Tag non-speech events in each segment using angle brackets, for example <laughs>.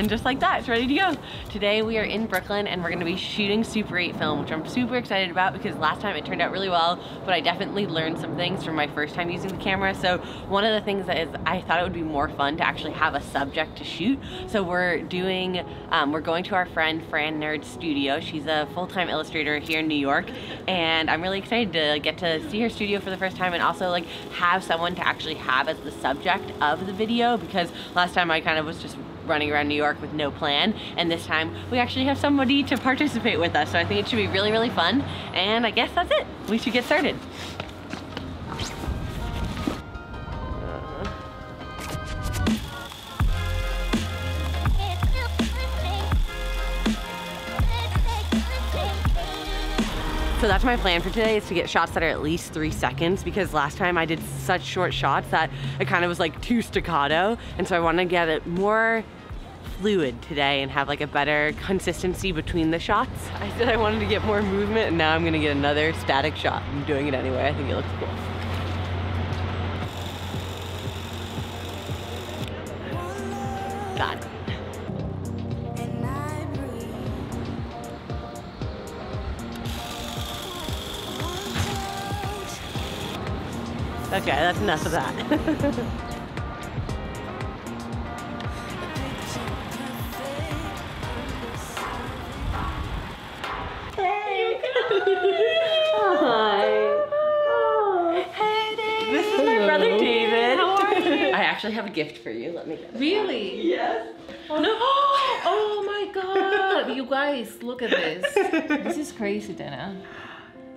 And just like that, it's ready to go. Today we are in Brooklyn and we're gonna be shooting Super 8 film, which I'm super excited about because last time it turned out really well, but I definitely learned some things from my first time using the camera. So one of the things that is, I thought it would be more fun to actually have a subject to shoot. So we're doing, um, we're going to our friend Frannerd Studio. She's a full-time illustrator here in New York. And I'm really excited to get to see her studio for the first time and also like have someone to actually have as the subject of the video because last time I kind of was just running around New York with no plan and this time we actually have somebody to participate with us so I think it should be really really fun and I guess that's it we should get started So that's my plan for today is to get shots that are at least three seconds because last time I did such short shots that it kind of was like too staccato. And so I want to get it more fluid today and have like a better consistency between the shots. I said I wanted to get more movement and now I'm gonna get another static shot. I'm doing it anyway, I think it looks cool. Got it. Okay, that's enough of that. <laughs> have a gift for you. Let me get it. Really? Yes. Oh no! <gasps> Oh my god! You guys, look at this. This is crazy, Dana.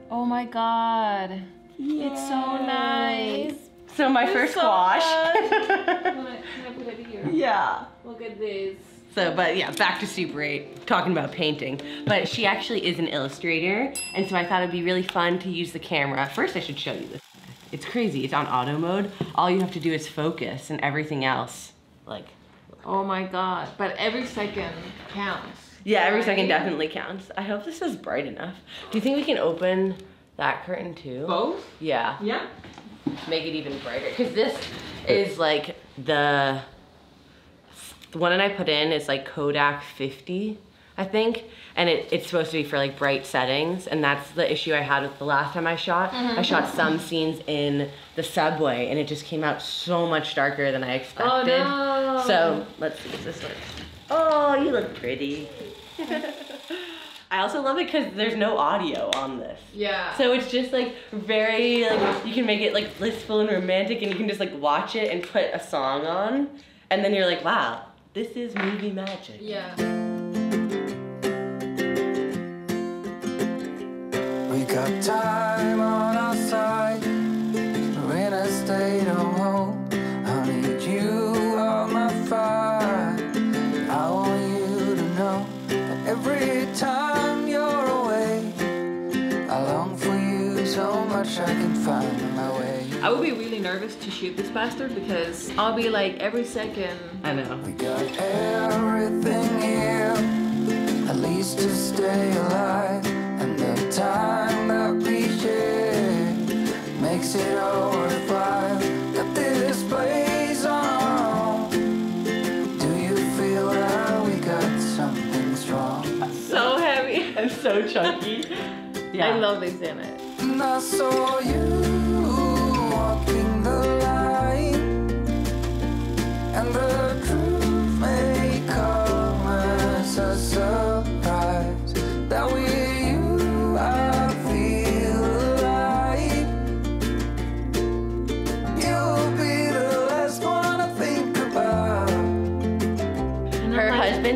Oh my god. It's so nice. So my It's first so squash. nice. Can I put it here? yeah. Look at this. So, but yeah, back to Super 8, talking about painting. But she actually is an illustrator, and so I thought it'd be really fun to use the camera. First, I should show you this. It's crazy, it's on auto mode. All you have to do is focus, and everything else, like, Oh my god. But every second counts. yeah, every second definitely counts. I hope this is bright enough. Do you think we can open that curtain too? Both? Yeah, Yeah. make it even brighter. Because this is like the, the one that I put in is like Kodak 50, I think. And it, it's supposed to be for like bright settings. And that's the issue I had with the last time I shot. Mm-hmm. I shot some scenes in the subway and it just came out so much darker than I oh, expected. Oh no. So let's see if this works. Oh, you look pretty. <laughs> I also love it because there's no audio on this. Yeah. So it's just like very like you can make it like blissful and romantic and you can just like watch it and put a song on and then you're like, wow, this is movie magic. yeah. We got time on our side. We're in a state of hope. I need you on my fire. I want you to know that every time you're away, I long for you so much I can find my way. I would be really nervous to shoot this bastard because I'll be like every second. I know. We got everything here, at least to stay alive. And the time that we share makes it all worthwhile. Got this place on our. Do you feel that we got something strong? So heavy. And so chunky. <laughs> Yeah. I love this in it. And I saw you walking the line, and the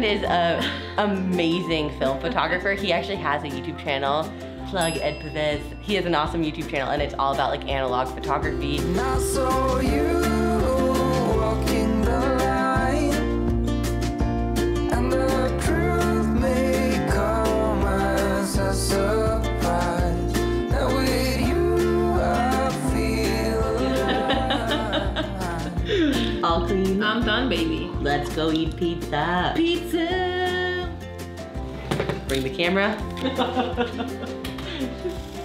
is a uh, amazing film photographer. He actually has a YouTube channel. Plug Ed Pavez. He has an awesome YouTube channel and it's all about like analog photography. And I saw you walking the line, and the truth may come as a surprise. That with you I feel. <laughs> All clean. I'm done, baby. Let's go eat pizza. Pizza. Bring the camera. <laughs>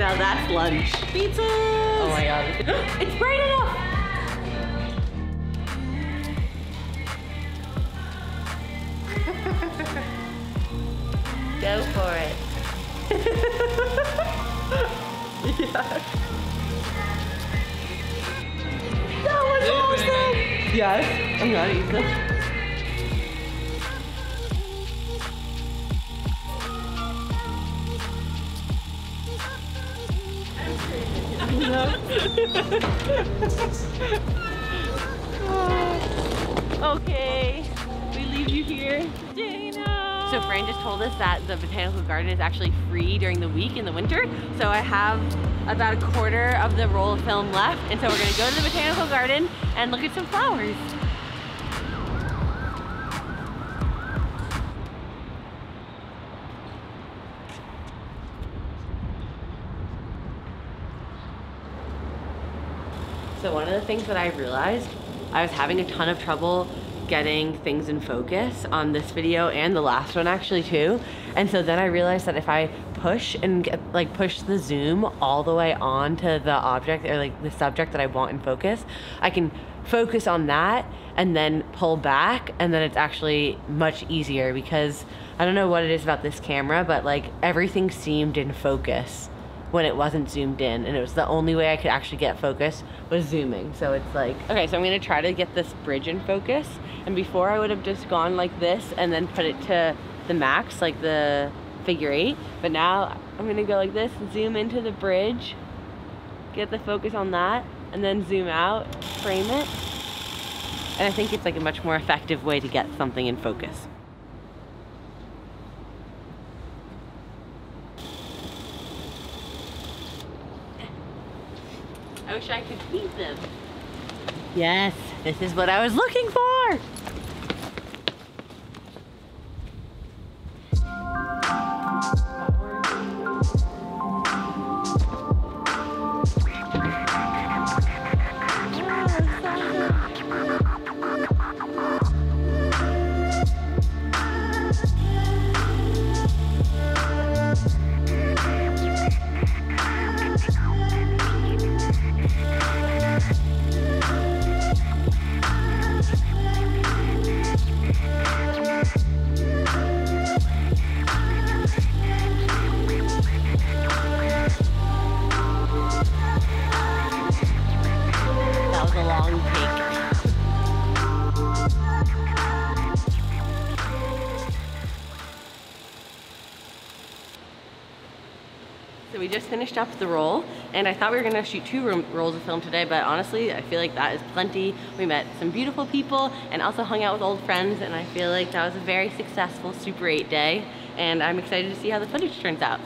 last lunch. Pizza. Oh my god. <gasps> It's bright enough! <laughs> Go for it. <laughs> yes. That was awesome! Yes. I'm gonna eat this. <laughs> okay, we leave you here. Dana. So Fran just told us that the botanical garden is actually free during the week in the winter. So I have about a quarter of the roll of film left. And so we're gonna go to the botanical garden and look at some flowers. So one of the things that I realized, I was having a ton of trouble getting things in focus on this video and the last one actually too. And so then I realized that if I push and get like push the zoom all the way on to the object or like the subject that I want in focus, I can focus on that and then pull back and then it's actually much easier because I don't know what it is about this camera, but like everything seemed in focus when it wasn't zoomed in and it was the only way I could actually get focus was zooming. So it's like okay so I'm gonna try to get this bridge in focus. And before I would have just gone like this and then put it to the max like the figure eight. But now I'm gonna go like this zoom into the bridge get the focus on that and then zoom out frame it. And I think it's like a much more effective way to get something in focus I wish I could eat them. Yes, this is what I was looking for. So we just finished up the roll, and I thought we were gonna shoot two rolls of film today, but honestly, I feel like that is plenty. We met some beautiful people and also hung out with old friends, and I feel like that was a very successful Super 8 day, and I'm excited to see how the footage turns out.